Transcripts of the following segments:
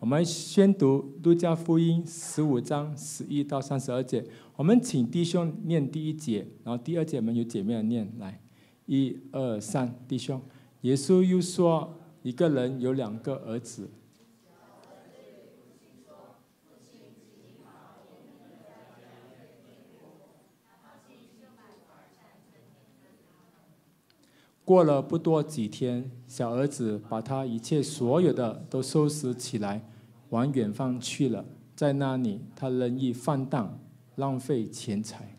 我们宣读路加福音十五章十一到三十二节。我们请弟兄念第一节，然后第二节我们有姐妹念来。一二三，弟兄。耶稣又说：一个人有两个儿子。过了不多几天，小儿子把他一切所有的都收拾起来，往远方去了。在那里，他任意放荡，浪费钱财。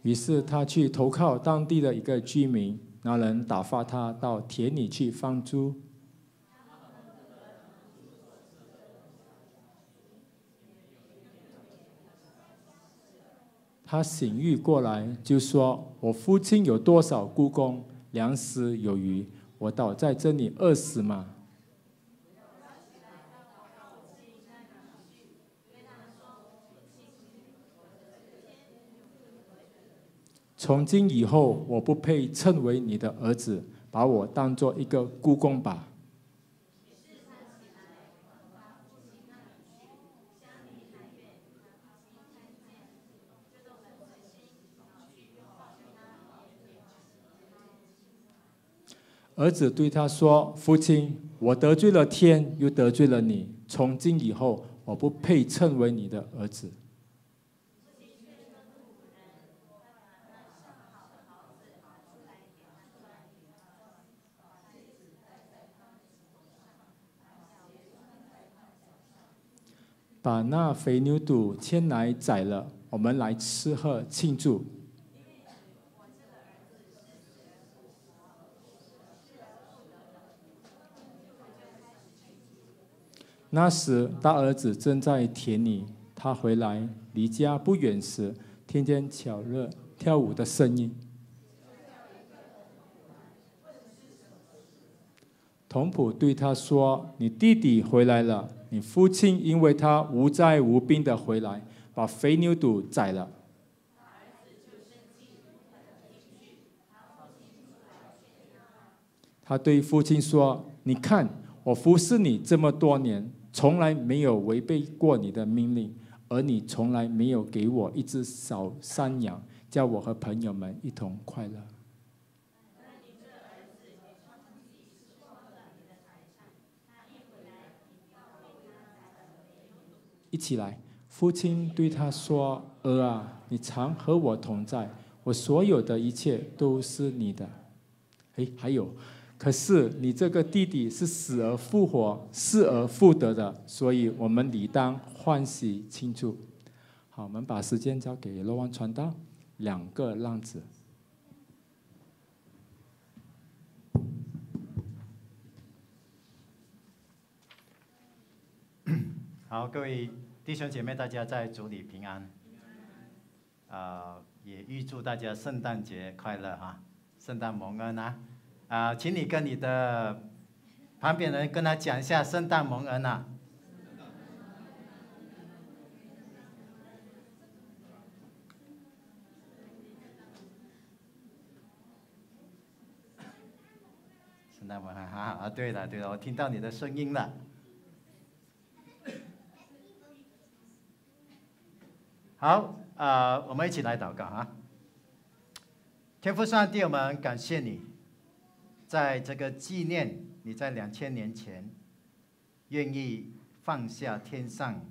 于是他去投靠当地的一个居民，那人打发他到田里去放猪。他醒悟过来，就说：“我父亲有多少故宫，粮食有余，我倒在这里饿死吗？”从今以后，我不配称为你的儿子，把我当做一个故宫吧。儿子对他说：“父亲，我得罪了天，又得罪了你。从今以后，我不配称为你的儿子。”把那肥牛肚牵来宰了，我们来吃喝庆祝。那时，大儿子正在田里。他回来，离家不远时，听见巧乐跳舞的声音。童仆对他说：“你弟弟回来了。你父亲因为他无灾无病的回来，把肥牛肚宰了。”他对父亲说：“你看，我服侍你这么多年。”从来没有违背过你的命令，而你从来没有给我一只小山羊，叫我和朋友们一同快乐。一起来，父亲对他说：“儿啊，你常和我同在，我所有的一切都是你的。”哎，还有。可是你这个弟弟是死而复活、失而复得的，所以我们理当欢喜庆祝。好，我们把时间交给罗王传道，两个浪子。好，各位弟兄姐妹，大家在主里平安。啊，也预祝大家圣诞节快乐哈，圣诞蒙恩啊。啊，请你跟你的旁边人跟他讲一下圣诞蒙恩呐。圣诞蒙恩哈啊，对了对了，我听到你的声音了。好啊，我们一起来祷告啊。天父上帝，我们感谢你。在这个纪念你在两千年前愿意放下天上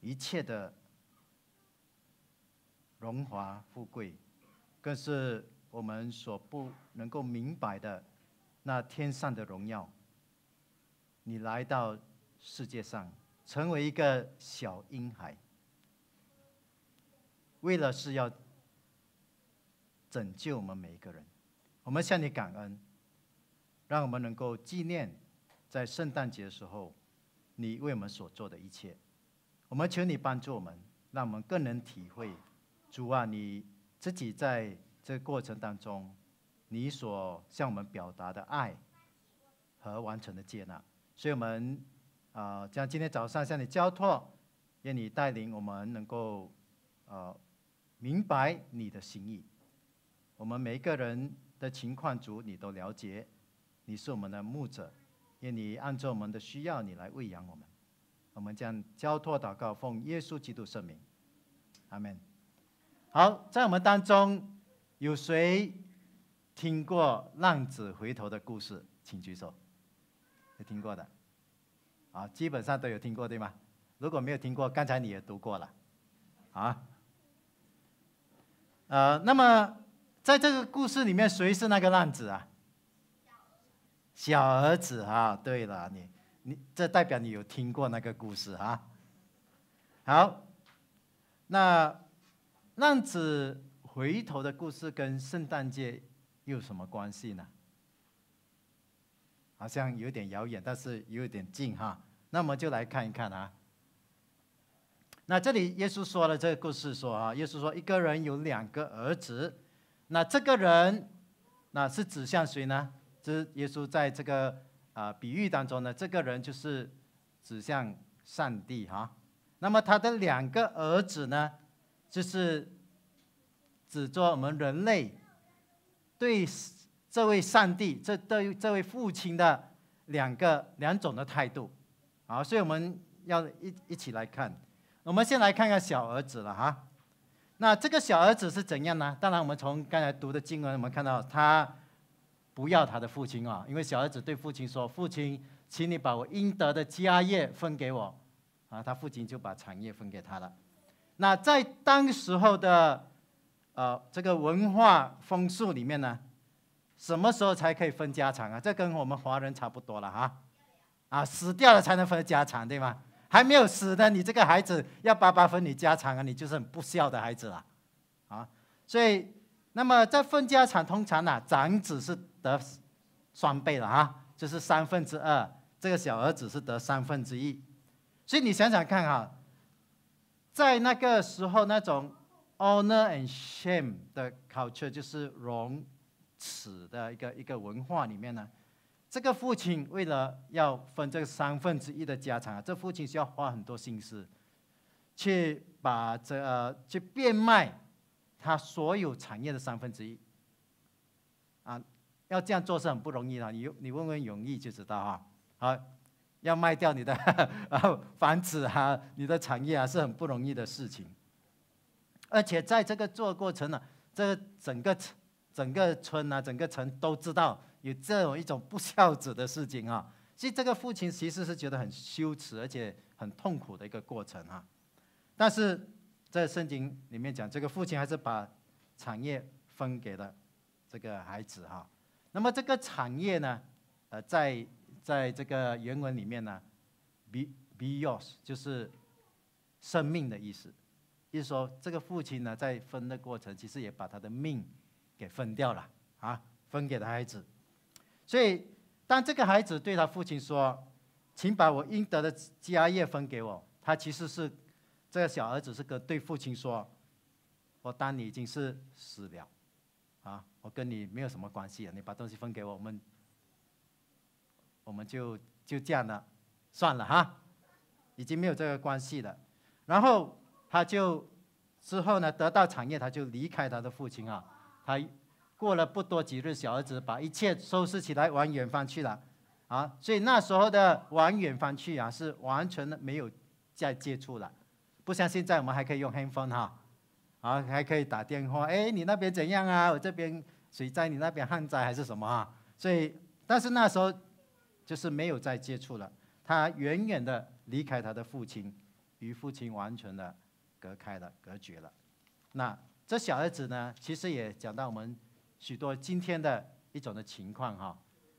一切的荣华富贵，更是我们所不能够明白的那天上的荣耀。你来到世界上，成为一个小婴孩，为了是要拯救我们每一个人。我们向你感恩，让我们能够纪念在圣诞节的时候你为我们所做的一切。我们求你帮助我们，让我们更能体会主啊，你自己在这个过程当中你所向我们表达的爱和完成的接纳。所以，我们啊，将今天早上向你交托，愿你带领我们能够呃明白你的心意。我们每一个人的情况，主你都了解，你是我们的牧者，愿你按照我们的需要，你来喂养我们。我们将交托祷告，奉耶稣基督圣名，阿门。好，在我们当中有谁听过浪子回头的故事？请举手。有听过的，啊，基本上都有听过，对吗？如果没有听过，刚才你也读过了，啊，呃，那么在这个故事里面，谁是那个浪子啊？小儿子啊，对了，你你这代表你有听过那个故事啊。好，那浪子回头的故事跟圣诞节又有什么关系呢？好像有点遥远，但是有点近哈。那我们就来看一看啊。那这里耶稣说了这个故事，说啊，耶稣说一个人有两个儿子，那这个人那是指向谁呢？这耶稣在这个啊比喻当中呢，这个人就是指向上帝哈。那么他的两个儿子呢，就是指着我们人类对。这位上帝，这对这位父亲的两个两种的态度，好，所以我们要一一起来看。我们先来看看小儿子了哈。那这个小儿子是怎样呢？当然，我们从刚才读的经文，我们看到他不要他的父亲啊，因为小儿子对父亲说：“父亲，请你把我应得的家业分给我。”啊，他父亲就把产业分给他了。那在当时候的呃这个文化风俗里面呢？什么时候才可以分家产啊？这跟我们华人差不多了哈，啊，死掉了才能分家产，对吗？还没有死的，你这个孩子要爸爸分你家产啊，你就是很不孝的孩子了，啊，所以，那么在分家产，通常呢，长子是得双倍了哈，就是三分之二，这个小儿子是得三分之一，所以你想想看哈，在那个时候那种 honor and shame 的 culture 就是荣。耻的一个一个文化里面呢，这个父亲为了要分这三分之一的家产，这父亲需要花很多心思，去把这呃去变卖他所有产业的三分之一，啊，要这样做是很不容易的。你你问问永义就知道哈，好，要卖掉你的 房子啊，你的产业啊，是很不容易的事情。而且在这个做过程呢，这整个。整个村啊，整个城都知道有这种一种不孝子的事情啊，所以这个父亲其实是觉得很羞耻，而且很痛苦的一个过程啊。但是在圣经里面讲，这个父亲还是把产业分给了这个孩子哈。那么这个产业呢，呃，在在这个原文里面呢，be be yours 就是生命的意思，意思说这个父亲呢，在分的过程，其实也把他的命。给分掉了啊，分给了孩子。所以，当这个孩子对他父亲说：“请把我应得的家业分给我。”他其实是这个小儿子是跟对父亲说：“我当你已经是死了，啊，我跟你没有什么关系了。你把东西分给我，我们我们就就这样了，算了哈，已经没有这个关系了。”然后他就之后呢，得到产业，他就离开他的父亲啊。他过了不多几日，小儿子把一切收拾起来，往远方去了，啊，所以那时候的往远方去啊，是完全的没有再接触了，不像现在我们还可以用 handphone 哈，啊，还可以打电话，哎，你那边怎样啊？我这边水灾，你那边旱灾还是什么啊？所以，但是那时候就是没有再接触了，他远远的离开他的父亲，与父亲完全的隔开了，隔绝了，那。这小儿子呢，其实也讲到我们许多今天的一种的情况哈。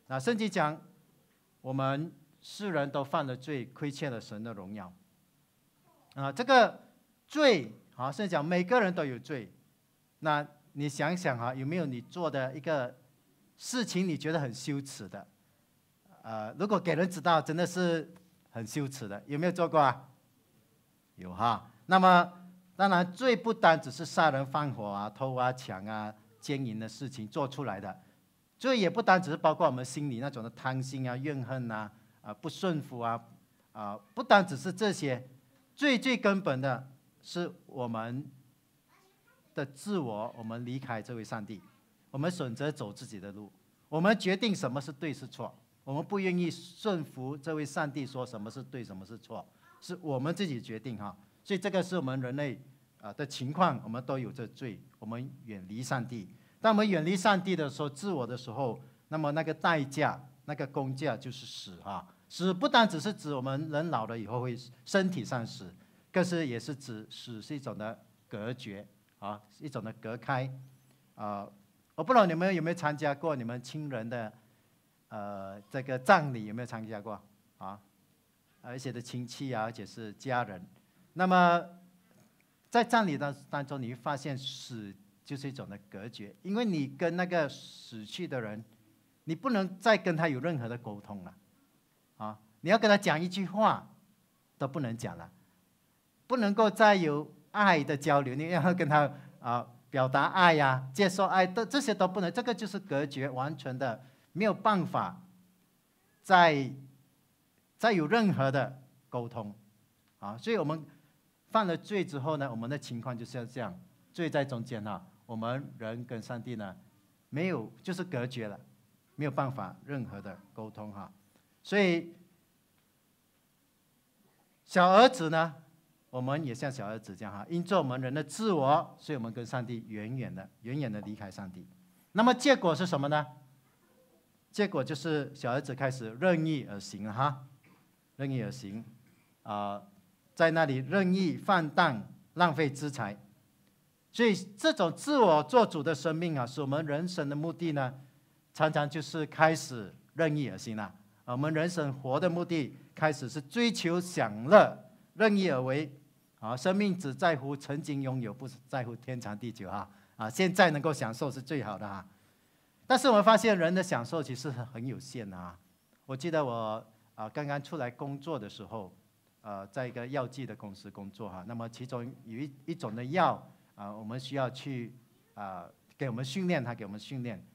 那圣经讲，我们世人都犯了罪，亏欠了神的荣耀。啊，这个罪啊，圣经讲每个人都有罪。那你想想哈，有没有你做的一个事情，你觉得很羞耻的？呃，如果给人知道，真的是很羞耻的，有没有做过啊？有哈。那么。当然，罪不单只是杀人放火啊、偷啊、抢啊、奸淫的事情做出来的，这也不单只是包括我们心里那种的贪心啊、怨恨呐、啊不顺服啊，啊，不单只是这些，最最根本的是我们的自我，我们离开这位上帝，我们选择走自己的路，我们决定什么是对是错，我们不愿意顺服这位上帝说什么是对，什么是错，是我们自己决定哈。所以这个是我们人类啊的情况，我们都有这罪，我们远离上帝。当我们远离上帝的时候，自我的时候，那么那个代价，那个工价就是死啊！死不单只是指我们人老了以后会身体上死，更是也是指死是一种的隔绝啊，一种的隔开啊。我不知道你们有没有参加过你们亲人的，呃，这个葬礼有没有参加过啊？而且的亲戚啊，而且是家人。那么在葬礼当当中，你会发现死就是一种的隔绝，因为你跟那个死去的人，你不能再跟他有任何的沟通了，啊，你要跟他讲一句话都不能讲了，不能够再有爱的交流，你要跟他啊。表达爱呀，接受爱的这些都不能，这个就是隔绝，完全的没有办法再再有任何的沟通啊！所以我们犯了罪之后呢，我们的情况就是要这样，罪在中间哈，我们人跟上帝呢没有就是隔绝了，没有办法任何的沟通哈，所以小儿子呢。我们也像小儿子这样哈，因做我们人的自我，所以我们跟上帝远远的、远远的离开上帝。那么结果是什么呢？结果就是小儿子开始任意而行了哈，任意而行，啊，在那里任意放荡、浪费资财。所以这种自我做主的生命啊，是我们人生的目的呢，常常就是开始任意而行了。我们人生活的目的开始是追求享乐，任意而为。啊，生命只在乎曾经拥有，不在乎天长地久哈。啊，现在能够享受是最好的哈。但是我们发现人的享受其实很有限的啊。我记得我啊刚刚出来工作的时候，呃，在一个药剂的公司工作哈。那么其中有一一种的药啊，我们需要去啊给我们训练，他给我们训练。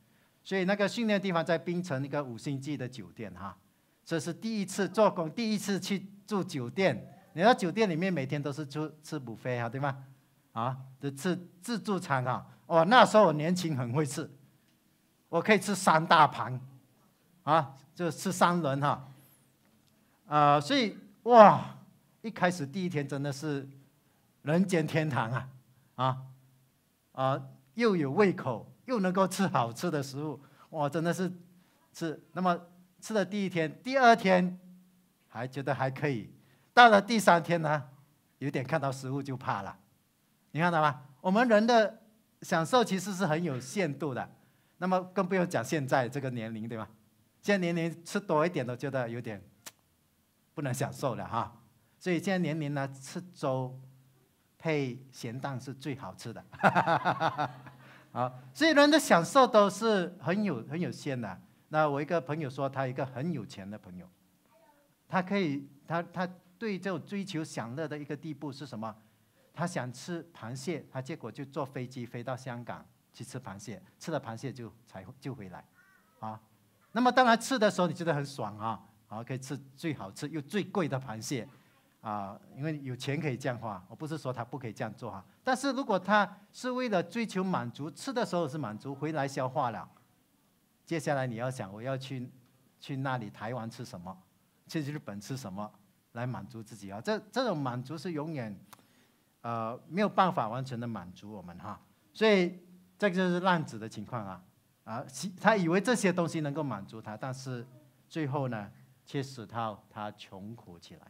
所以那个训练地方在槟城一个五星级的酒店哈。这是第一次做工，第一次去住酒店。你到酒店里面每天都是吃吃补飞啊，对吗？啊，就吃自助餐啊。哦，那时候我年轻很会吃，我可以吃三大盘，啊，就吃三轮哈。啊，所以哇，一开始第一天真的是人间天堂啊，啊，啊，又有胃口，又能够吃好吃的食物，哇，真的是吃。那么吃的第一天，第二天还觉得还可以。到了第三天呢，有点看到食物就怕了，你看到吗？我们人的享受其实是很有限度的，那么更不用讲现在这个年龄，对吧？现在年龄吃多一点都觉得有点不能享受了哈。所以现在年龄呢，吃粥配咸蛋是最好吃的。好，所以人的享受都是很有很有限的。那我一个朋友说，他一个很有钱的朋友，他可以，他他。对这种追求享乐的一个地步是什么？他想吃螃蟹，他结果就坐飞机飞到香港去吃螃蟹，吃了螃蟹就才就回来，啊，那么当然吃的时候你觉得很爽啊，啊，可以吃最好吃又最贵的螃蟹，啊，因为有钱可以这样花。我不是说他不可以这样做哈，但是如果他是为了追求满足，吃的时候是满足，回来消化了，接下来你要想我要去去那里台湾吃什么，去日本吃什么？来满足自己啊！这这种满足是永远，呃，没有办法完全的满足我们哈。所以这个就是浪子的情况啊啊！他以为这些东西能够满足他，但是最后呢，却使他他穷苦起来，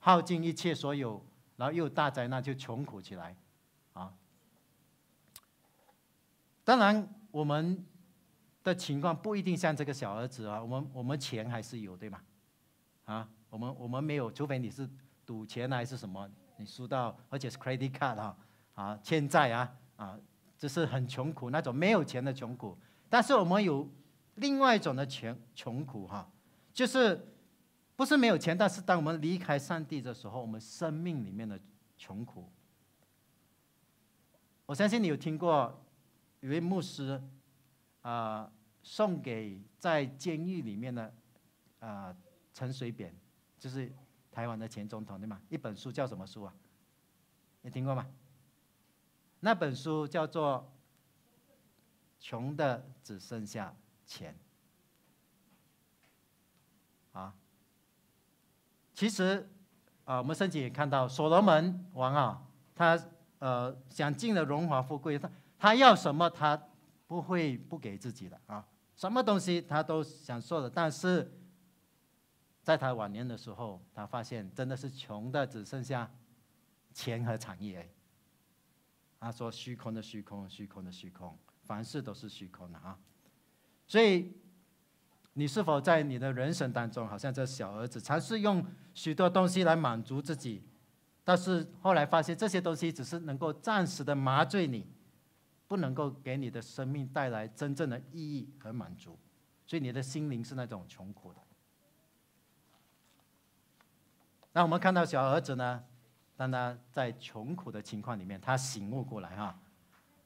耗尽一切所有，然后又大灾难就穷苦起来，啊。当然，我们的情况不一定像这个小儿子啊，我们我们钱还是有，对吗？啊，我们我们没有，除非你是赌钱还是什么，你输到，而且是 credit card 啊，啊，欠债啊，啊，这是很穷苦那种没有钱的穷苦。但是我们有另外一种的穷穷苦哈，就是不是没有钱，但是当我们离开上帝的时候，我们生命里面的穷苦。我相信你有听过一位牧师啊，送给在监狱里面的啊。陈水扁就是台湾的前总统对吗？一本书叫什么书啊？你听过吗？那本书叫做穷的只剩下钱。啊，其实啊，我们圣经也看到所罗门王啊，他呃想尽了荣华富贵，他他要什么他不会不给自己的啊，什么东西他都想做的，但是。在他晚年的时候，他发现真的是穷的只剩下钱和产业。他说：“虚空的虚空，虚空的虚空，凡事都是虚空的啊！”所以，你是否在你的人生当中，好像这小儿子，尝试用许多东西来满足自己，但是后来发现这些东西只是能够暂时的麻醉你，不能够给你的生命带来真正的意义和满足，所以你的心灵是那种穷苦的。那我们看到小儿子呢，当他在穷苦的情况里面，他醒悟过来哈，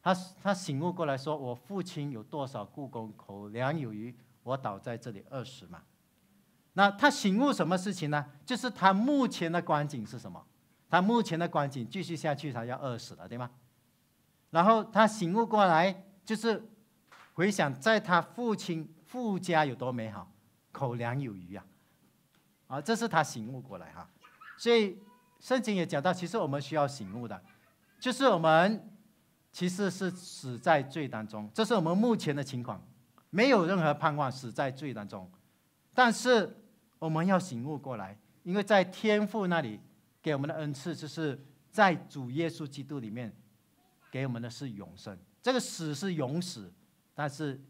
他他醒悟过来说：“我父亲有多少故宫，口粮有余，我倒在这里饿死嘛。”那他醒悟什么事情呢？就是他目前的光景是什么？他目前的光景继续下去，他要饿死了，对吗？然后他醒悟过来，就是回想在他父亲父家有多美好，口粮有余啊，啊，这是他醒悟过来哈。所以圣经也讲到，其实我们需要醒悟的，就是我们其实是死在罪当中，这是我们目前的情况，没有任何盼望，死在罪当中。但是我们要醒悟过来，因为在天父那里给我们的恩赐，就是在主耶稣基督里面给我们的是永生。这个死是永死，但是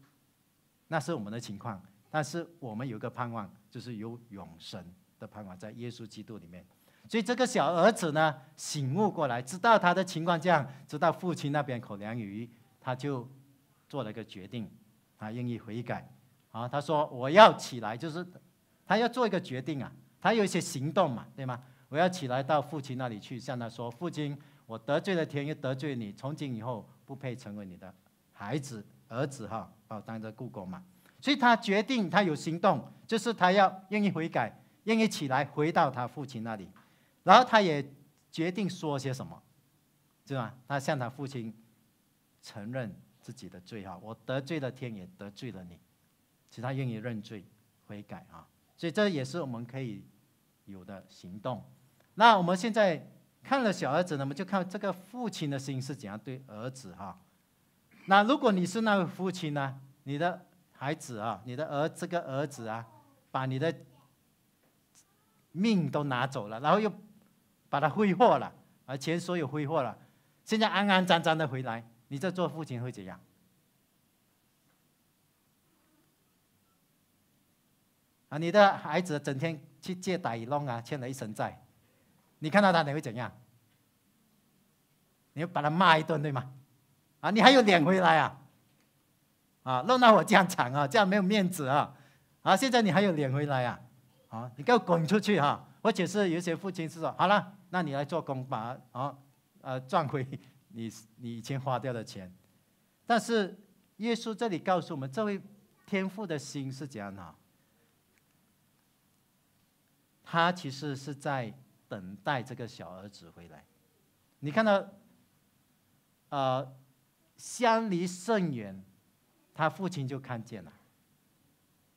那是我们的情况，但是我们有一个盼望，就是有永生的盼望，在耶稣基督里面。所以这个小儿子呢，醒悟过来，知道他的情况这样，知道父亲那边口粮鱼，他就做了一个决定，啊，愿意悔改，啊，他说我要起来，就是他要做一个决定啊，他有一些行动嘛，对吗？我要起来到父亲那里去，向他说，父亲，我得罪了天，又得罪你，从今以后不配成为你的孩子儿子哈，把我当着故宫嘛。所以他决定，他有行动，就是他要愿意悔改，愿意起来回到他父亲那里。然后他也决定说些什么，对吧？他向他父亲承认自己的罪哈，我得罪了天，也得罪了你，其他愿意认罪悔改啊，所以这也是我们可以有的行动。那我们现在看了小儿子呢，我们就看这个父亲的心是怎样对儿子哈。那如果你是那位父亲呢，你的孩子啊，你的儿这个儿子啊，把你的命都拿走了，然后又。把他挥霍了，而钱所有挥霍了，现在安安脏脏的回来，你这做父亲会怎样？啊，你的孩子整天去借贷弄啊，欠了一身债，你看到他你会怎样？你要把他骂一顿对吗？啊，你还有脸回来啊？啊，弄到我这样惨啊，这样没有面子啊！啊，现在你还有脸回来啊？啊，你给我滚出去哈！或者是有些父亲是说，好了。那你来做工，把啊呃赚回你你以前花掉的钱。但是耶稣这里告诉我们，这位天父的心是怎样的？他其实是在等待这个小儿子回来。你看到，呃，相离甚远，他父亲就看见了。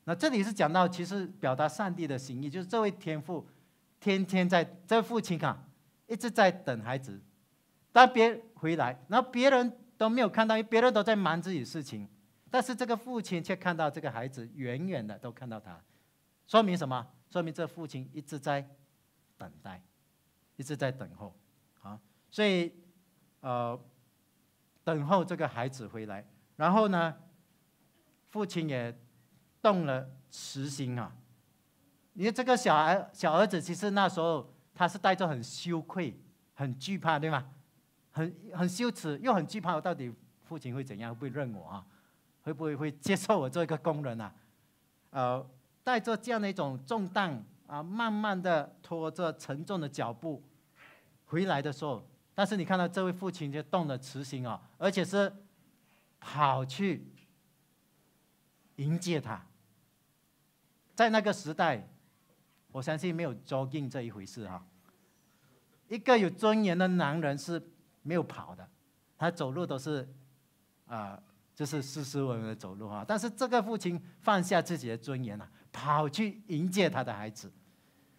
那这里是讲到，其实表达上帝的心意，就是这位天父天天在这父亲啊。一直在等孩子，当别回来，然后别人都没有看到，因为别人都在忙自己事情，但是这个父亲却看到这个孩子远远的都看到他，说明什么？说明这父亲一直在等待，一直在等候，啊，所以呃，等候这个孩子回来，然后呢，父亲也动了慈心啊，因为这个小孩小儿子其实那时候。他是带着很羞愧、很惧怕，对吗？很很羞耻，又很惧怕，到底父亲会怎样？会不会认我啊？会不会会接受我做一个工人啊？呃，带着这样的一种重担啊，慢慢的拖着沉重的脚步回来的时候，但是你看到这位父亲就动了慈心啊，而且是跑去迎接他，在那个时代。我相信没有 Jo ging 这一回事哈。一个有尊严的男人是没有跑的，他走路都是啊就是斯斯文文的走路哈。但是这个父亲放下自己的尊严啊，跑去迎接他的孩子，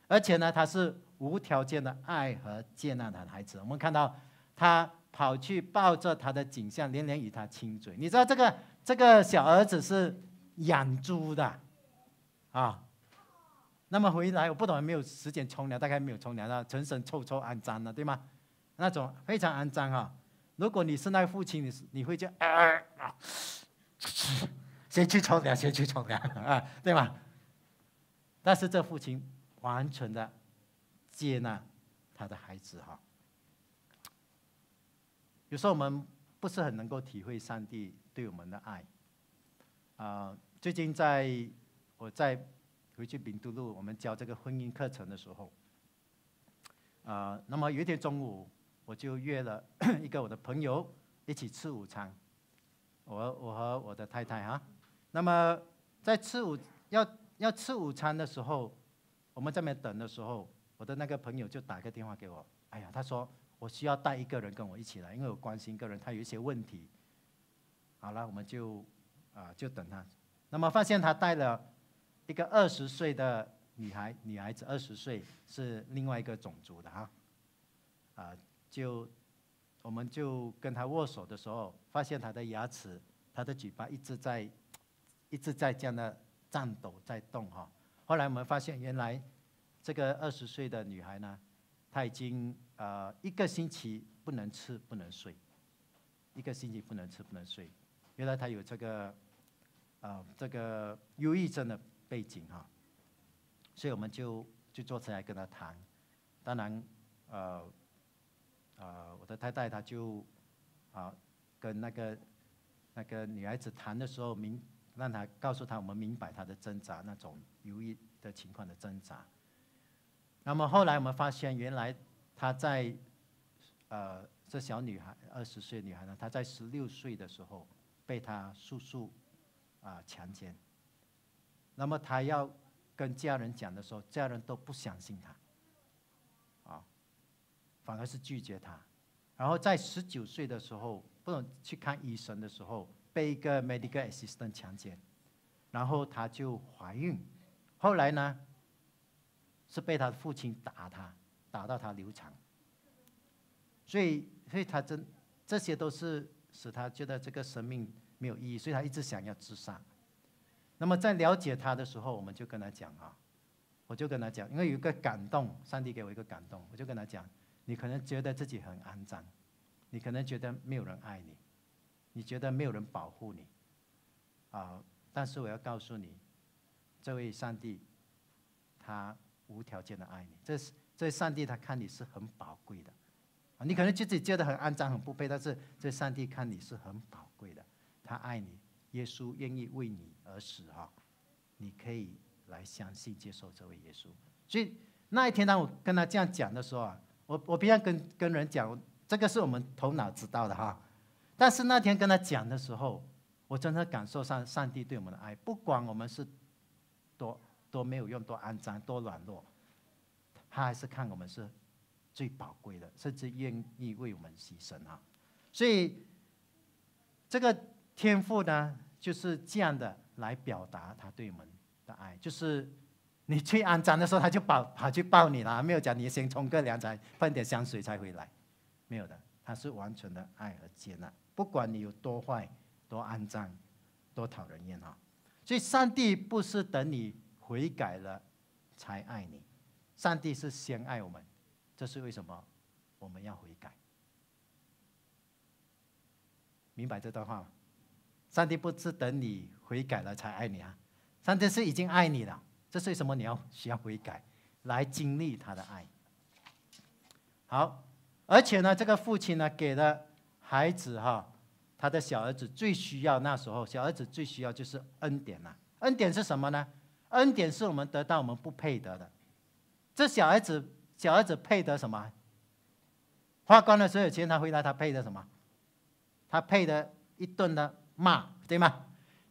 而且呢，他是无条件的爱和接纳他的孩子。我们看到他跑去抱着他的景象，连连与他亲嘴。你知道这个这个小儿子是养猪的啊。那么回来，我不懂，没有时间冲凉，大概没有冲凉了，全身臭臭肮脏的，对吗？那种非常肮脏啊！如果你是那个父亲，你是你会叫啊，先去冲凉，先去冲凉 啊，对吗？但是这父亲完全的接纳他的孩子哈。有时候我们不是很能够体会上帝对我们的爱啊。最近在我在。回去丙都路，我们教这个婚姻课程的时候，啊，那么有一天中午，我就约了 一个我的朋友一起吃午餐。我我和我的太太哈，那么在吃午要要吃午餐的时候，我们在那边等的时候，我的那个朋友就打个电话给我，哎呀，他说我需要带一个人跟我一起来，因为我关心一个人，他有一些问题。好了，我们就啊就等他，那么发现他带了。一个二十岁的女孩，女孩子二十岁是另外一个种族的哈，啊，就我们就跟他握手的时候，发现他的牙齿、他的嘴巴一直在一直在这样的颤抖在动哈。后来我们发现，原来这个二十岁的女孩呢，她已经呃一个星期不能吃不能睡，一个星期不能吃不能睡，原来她有这个呃这个忧郁症的。背景哈，所以我们就就坐下来跟他谈。当然，呃，呃，我的太太她就啊跟那个那个女孩子谈的时候，明让她告诉她我们明白她的挣扎，那种犹豫的情况的挣扎。那么后来我们发现，原来她在呃这小女孩二十岁女孩呢，她在十六岁的时候被她叔叔啊强奸。那么他要跟家人讲的时候，家人都不相信他，啊，反而是拒绝他。然后在十九岁的时候，不能去看医生的时候，被一个 medical assistant 强奸，然后他就怀孕。后来呢，是被他的父亲打他，打到他流产。所以，所以他真这些都是使他觉得这个生命没有意义，所以他一直想要自杀。那么在了解他的时候，我们就跟他讲啊，我就跟他讲，因为有一个感动，上帝给我一个感动，我就跟他讲，你可能觉得自己很肮脏，你可能觉得没有人爱你，你觉得没有人保护你，啊，但是我要告诉你，这位上帝，他无条件的爱你，这是这位上帝他看你是很宝贵的，啊，你可能自己觉得很肮脏很不配，但是这上帝看你是很宝贵的，他爱你。耶稣愿意为你而死哈，你可以来相信接受这位耶稣。所以那一天当我跟他这样讲的时候啊，我我平常跟跟人讲，这个是我们头脑知道的哈。但是那天跟他讲的时候，我真的感受上上帝对我们的爱，不管我们是多多没有用、多肮脏、多软弱，他还是看我们是最宝贵的，甚至愿意为我们牺牲啊。所以这个。天赋呢，就是这样的来表达他对我们的爱，就是你最肮脏的时候，他就跑跑去抱你了，没有讲你先冲个凉才喷点香水才回来，没有的，他是完全的爱和接纳，不管你有多坏、多肮脏、多讨人厌啊。所以上帝不是等你悔改了才爱你，上帝是先爱我们，这是为什么我们要悔改？明白这段话吗？上帝不是等你悔改了才爱你啊，上帝是已经爱你了，这是为什么你要需要悔改来经历他的爱？好，而且呢，这个父亲呢给了孩子哈，他的小儿子最需要那时候，小儿子最需要就是恩典了。恩典是什么呢？恩典是我们得到我们不配得的。这小孩子，小儿子配得什么？花光了所有钱，他回来他配得什么？他配得一顿的。骂对吗？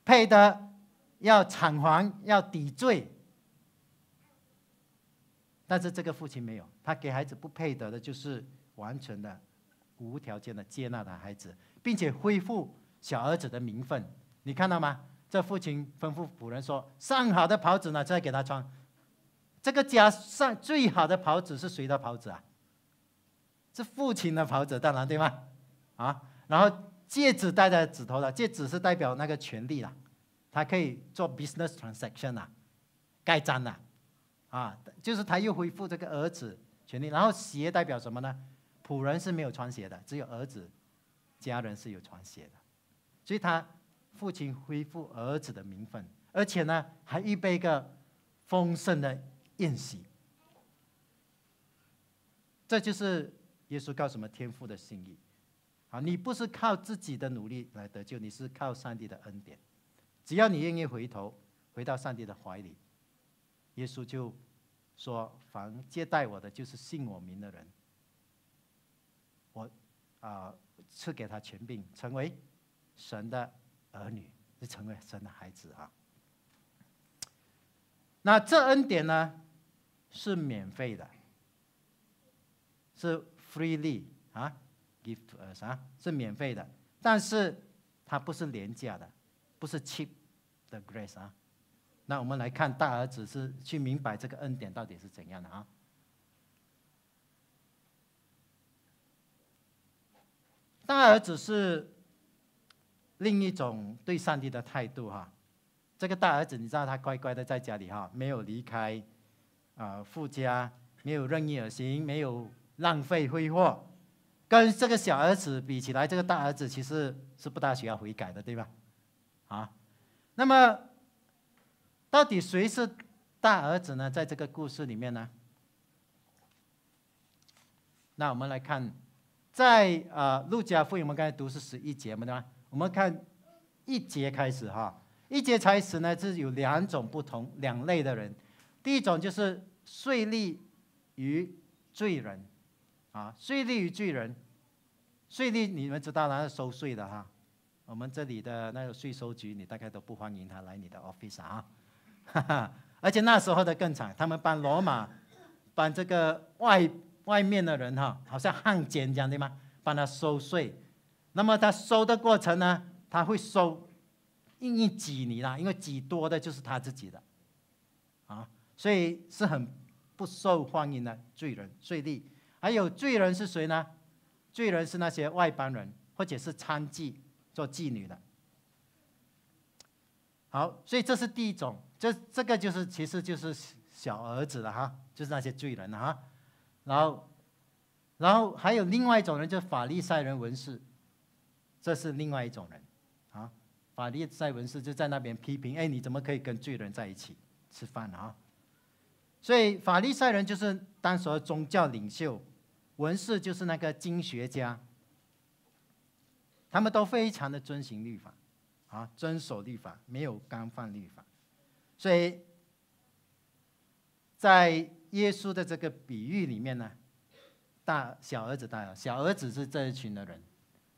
配的要偿还，要抵罪。但是这个父亲没有，他给孩子不配得的，就是完全的、无条件的接纳他孩子，并且恢复小儿子的名分。你看到吗？这父亲吩咐仆人说：“上好的袍子呢，再给他穿。”这个家上最好的袍子是谁的袍子啊？是父亲的袍子，当然对吗？啊，然后戒指戴在指头的，戒指是代表那个权利啦，他可以做 business transaction 啊，盖章呐，啊，就是他又恢复这个儿子权利。然后鞋代表什么呢？仆人是没有穿鞋的，只有儿子家人是有穿鞋的，所以他父亲恢复儿子的名分，而且呢还预备一个丰盛的宴席，这就是耶稣告诉我们天父的心意。啊，你不是靠自己的努力来得救，你是靠上帝的恩典。只要你愿意回头，回到上帝的怀里，耶稣就说：“凡接待我的，就是信我名的人，我啊赐给他权柄，成为神的儿女，是成为神的孩子啊。”那这恩典呢，是免费的，是 freely 啊。give 呃啥是免费的，但是它不是廉价的，不是 cheap 的 grace 啊。那我们来看大儿子是去明白这个恩典到底是怎样的啊。大儿子是另一种对上帝的态度哈。这个大儿子你知道他乖乖的在家里哈，没有离开啊富家，没有任意而行，没有浪费挥霍。跟这个小儿子比起来，这个大儿子其实是不大需要悔改的，对吧？啊，那么到底谁是大儿子呢？在这个故事里面呢？那我们来看，在啊路加福音，我们刚才读是十一节嘛，对吧？我们看一节开始哈，一节开始呢是有两种不同两类的人，第一种就是税吏与罪人。啊，税吏与罪人，税吏你们知道他是收税的哈。我们这里的那个税收局，你大概都不欢迎他来你的 office 啊。哈哈，而且那时候的更惨，他们帮罗马，帮这个外外面的人哈，好像汉奸这样的吗？帮他收税。那么他收的过程呢，他会收，硬硬挤你啦，因为挤多的就是他自己的，啊，所以是很不受欢迎的罪人税吏。还有罪人是谁呢？罪人是那些外邦人，或者是娼妓做妓女的。好，所以这是第一种，这这个就是其实就是小儿子了哈，就是那些罪人了哈。然后，然后还有另外一种人，就是法利赛人文士，这是另外一种人啊。法利赛文士就在那边批评：哎，你怎么可以跟罪人在一起吃饭啊？所以法利赛人就是当时的宗教领袖。文士就是那个经学家，他们都非常的遵循律法，啊，遵守律法，没有干犯律法。所以，在耶稣的这个比喻里面呢，大小儿子大儿小儿子是这一群的人，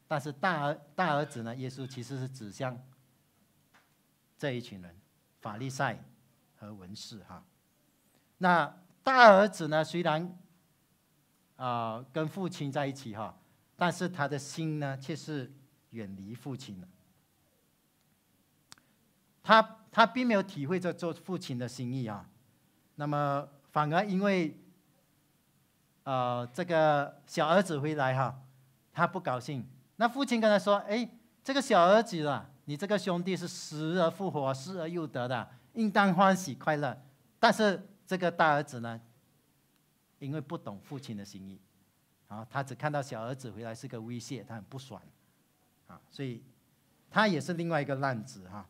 但是大儿大儿子呢，耶稣其实是指向这一群人，法利赛和文士哈。那大儿子呢，虽然。啊，跟父亲在一起哈，但是他的心呢，却是远离父亲了。他他并没有体会这做父亲的心意啊，那么反而因为，呃，这个小儿子回来哈，他不高兴。那父亲跟他说：“哎，这个小儿子啊，你这个兄弟是死而复活，失而又得的，应当欢喜快乐。但是这个大儿子呢？”因为不懂父亲的心意，啊，他只看到小儿子回来是个威胁，他很不爽，啊，所以他也是另外一个浪子哈。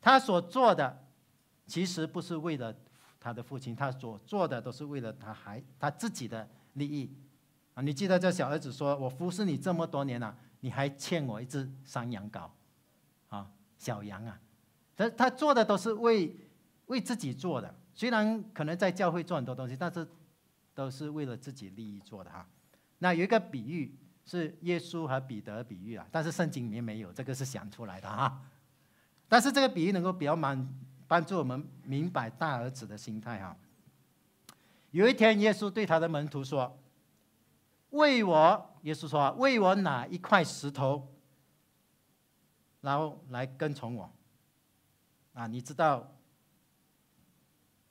他所做的其实不是为了他的父亲，他所做的都是为了他孩他自己的利益，啊，你记得这小儿子说：“我服侍你这么多年了，你还欠我一只山羊羔，啊，小羊啊。”他他做的都是为为自己做的，虽然可能在教会做很多东西，但是。都是为了自己利益做的哈，那有一个比喻是耶稣和彼得比喻啊，但是圣经里面没有，这个是想出来的哈。但是这个比喻能够比较满帮助我们明白大儿子的心态哈。有一天，耶稣对他的门徒说：“为我，耶稣说，为我拿一块石头，然后来跟从我。啊，你知道，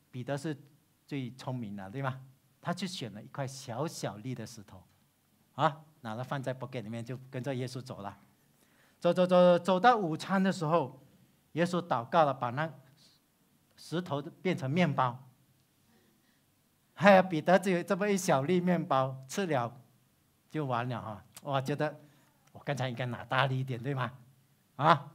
彼得是最聪明的，对吗？他就选了一块小小粒的石头，啊，拿了放在布袋里面，就跟着耶稣走了。走走走，走到午餐的时候，耶稣祷告了，把那石头变成面包。还有彼得只有这么一小粒面包，吃了就完了哈。我觉得我刚才应该拿大力一点，对吗？啊，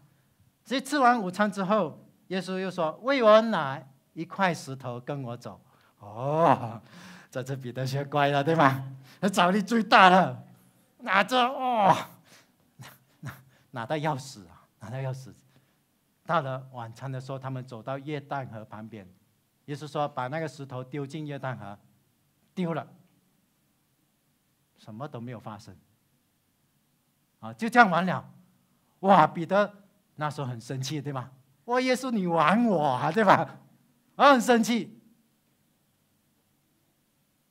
所以吃完午餐之后，耶稣又说：“为我拿一块石头跟我走。”哦，这次彼得学乖了，对吗？他找力最大了，拿着哦，拿拿到钥匙啊，拿到钥匙。到了晚餐的时候，他们走到约旦河旁边。也是说，把那个石头丢进约旦河，丢了，什么都没有发生，啊，就这样完了。哇，彼得那时候很生气，对吗？哇，耶稣你玩我啊，对吧？我，很生气。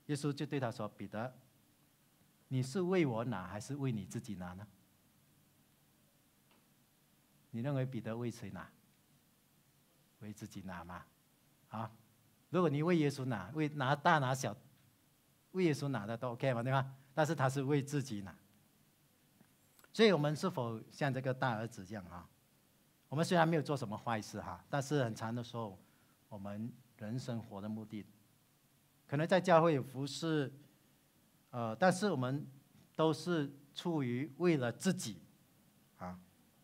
耶稣就对他说：“彼得，你是为我拿还是为你自己拿呢？你认为彼得为谁拿？为自己拿吗？啊？”如果你为耶稣拿，为拿大拿小，为耶稣拿的都 OK 嘛，对吧？但是他是为自己拿，所以我们是否像这个大儿子一样啊？我们虽然没有做什么坏事哈，但是很长的时候，我们人生活的目的，可能在教会服侍，呃，但是我们都是出于为了自己，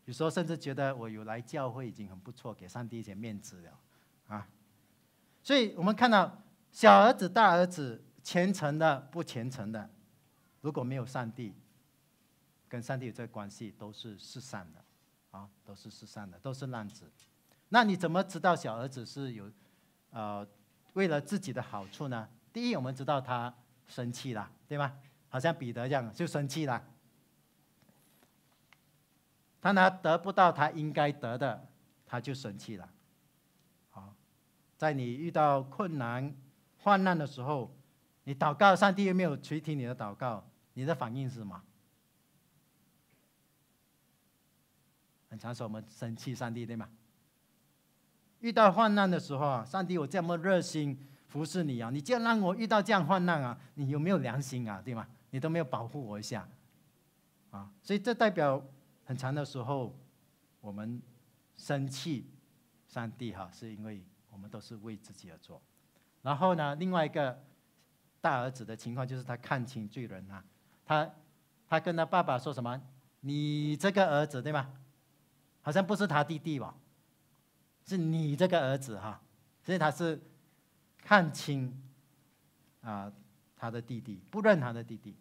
有时候甚至觉得我有来教会已经很不错，给上帝一些面子了，啊。所以我们看到小儿子、大儿子虔诚的、不虔诚的，如果没有上帝，跟上帝有这个关系，都是世上的，啊，都是世上的，都是浪子。那你怎么知道小儿子是有，呃，为了自己的好处呢？第一，我们知道他生气了，对吗？好像彼得这样就生气了，他拿得不到他应该得的，他就生气了。好在你遇到困难、患难的时候，你祷告，上帝有没有垂听你的祷告？你的反应是什么？很常说我们生气上帝，对吗？遇到患难的时候啊，上帝我这么热心服侍你啊，你竟然让我遇到这样患难啊，你有没有良心啊？对吗？你都没有保护我一下，啊，所以这代表很长的时候，我们生气上帝哈，是因为。我们都是为自己而做，然后呢，另外一个大儿子的情况就是他看清罪人啊，他他跟他爸爸说什么？你这个儿子对吗？好像不是他弟弟吧？是你这个儿子哈，所以他是看清啊他的弟弟，不认他的弟弟，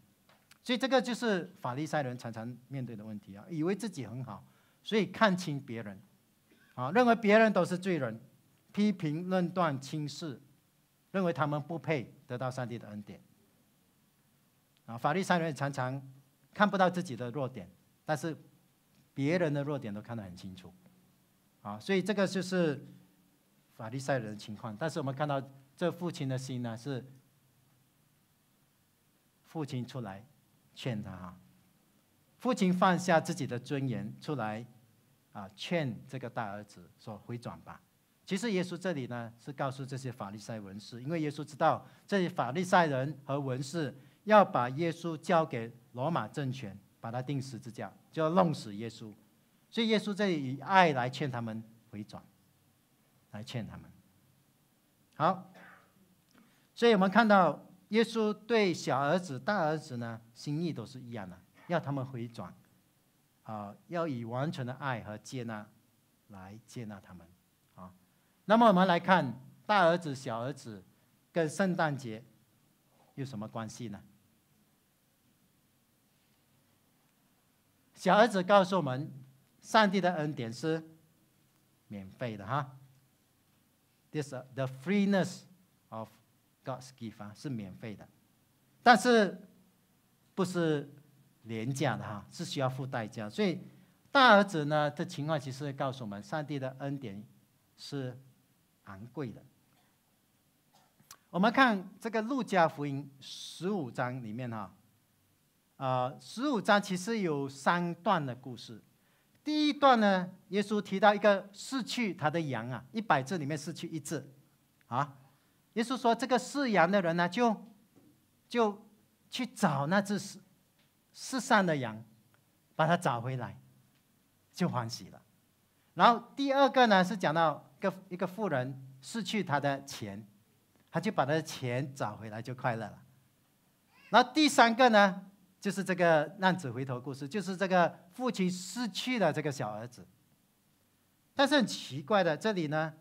所以这个就是法利赛人常常面对的问题啊，以为自己很好，所以看清别人，啊，认为别人都是罪人。批评、论断、轻视，认为他们不配得到上帝的恩典。啊，法利赛人常常看不到自己的弱点，但是别人的弱点都看得很清楚。啊，所以这个就是法利赛人的情况。但是我们看到这父亲的心呢，是父亲出来劝他哈，父亲放下自己的尊严出来啊，劝这个大儿子说：“回转吧。”其实耶稣这里呢是告诉这些法利赛文士，因为耶稣知道这些法利赛人和文士要把耶稣交给罗马政权，把他钉十字架，就要弄死耶稣，所以耶稣这里以爱来劝他们回转，来劝他们。好，所以我们看到耶稣对小儿子、大儿子呢心意都是一样的，要他们回转，啊，要以完全的爱和接纳来接纳他们。啊那么我们来看大儿子、小儿子跟圣诞节有什么关系呢？小儿子告诉我们，上帝的恩典是免费的哈。This the freeness of God's gift 啊，是免费的，但是不是廉价的哈，是需要付代价。所以大儿子呢的情况其实告诉我们，上帝的恩典是。昂贵的。我们看这个路加福音十五章里面哈，呃，十五章其实有三段的故事。第一段呢，耶稣提到一个失去他的羊啊，一百字里面失去一字，啊，耶稣说这个失羊的人呢，就就去找那只失失散的羊，把它找回来，就欢喜了。然后第二个呢，是讲到一个一个富人失去他的钱，他就把他的钱找回来，就快乐了。然后第三个呢？就是这个浪子回头故事，就是这个父亲失去了这个小儿子。但是很奇怪的，这里呢，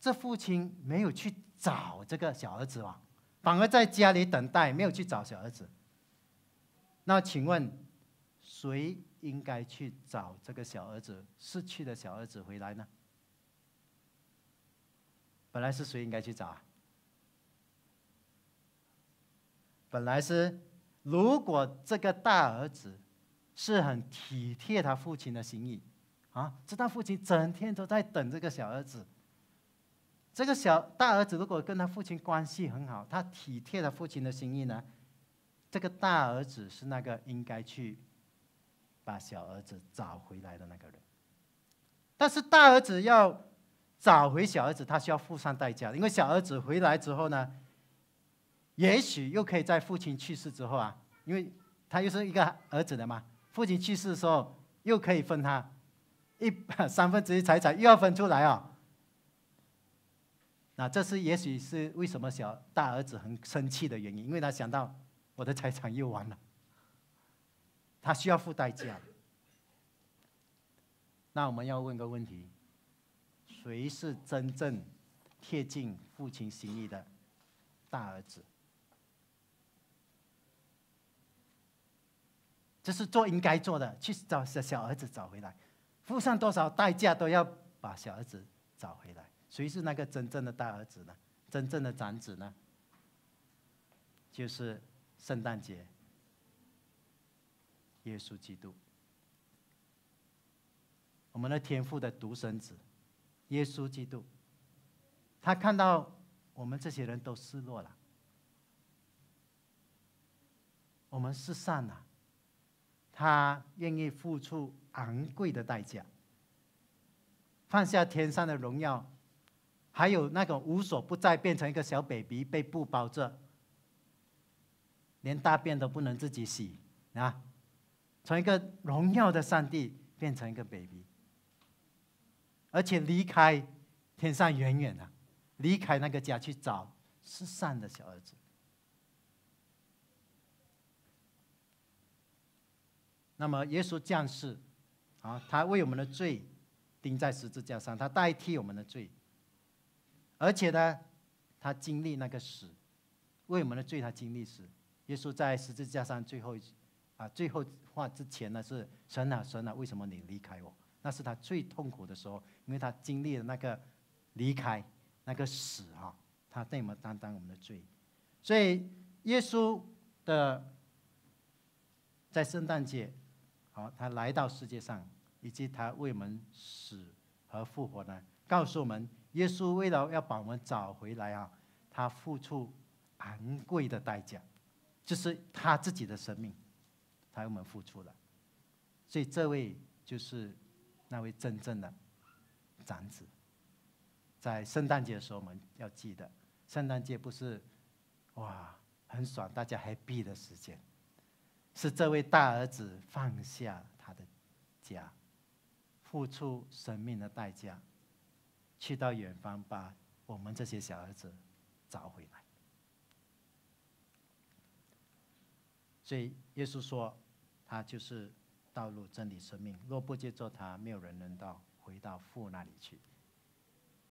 这父亲没有去找这个小儿子啊，反而在家里等待，没有去找小儿子。那请问，谁应该去找这个小儿子失去的小儿子回来呢？本来是谁应该去找啊？本来是。如果这个大儿子是很体贴他父亲的心意，啊，知道父亲整天都在等这个小儿子。这个小大儿子如果跟他父亲关系很好，他体贴他父亲的心意呢，这个大儿子是那个应该去把小儿子找回来的那个人。但是大儿子要找回小儿子，他需要付上代价，因为小儿子回来之后呢。也许又可以在父亲去世之后啊，因为他又是一个儿子的嘛，父亲去世的时候又可以分他一 三分之一财产，又要分出来啊。那这是也许是为什么小大儿子很生气的原因，因为他想到我的财产又完了，他需要付代价。那我们要问个问题：谁是真正贴近父亲心意的大儿子？这是做应该做的，去找小小儿子找回来，付上多少代价都要把小儿子找回来。谁是那个真正的大儿子呢？真正的长子呢？就是圣诞节，耶稣基督，我们的天父的独生子，耶稣基督。他看到我们这些人都失落了，我们失散了。他愿意付出昂贵的代价，放下天上的荣耀，还有那个无所不在，变成一个小 baby 被布包着，连大便都不能自己洗啊！从一个荣耀的上帝变成一个 baby，而且离开天上远远的，离开那个家去找失散的小儿子。那么，耶稣降世，啊，他为我们的罪钉在十字架上，他代替我们的罪，而且呢，他经历那个死，为我们的罪他经历死。耶稣在十字架上最后一，啊，最后话之前呢是神啊神啊，为什么你离开我？那是他最痛苦的时候，因为他经历了那个离开，那个死啊，他为我们担当我们的罪。所以，耶稣的在圣诞节。好，他来到世界上，以及他为我们死和复活呢？告诉我们，耶稣为了要把我们找回来啊，他付出昂贵的代价，就是他自己的生命，他为我们付出了。所以这位就是那位真正的长子。在圣诞节的时候，我们要记得，圣诞节不是哇很爽，大家 happy 的时间。是这位大儿子放下他的家，付出生命的代价，去到远方把我们这些小儿子找回来。所以耶稣说，他就是道路、真理、生命。若不接受他，没有人能到回到父那里去。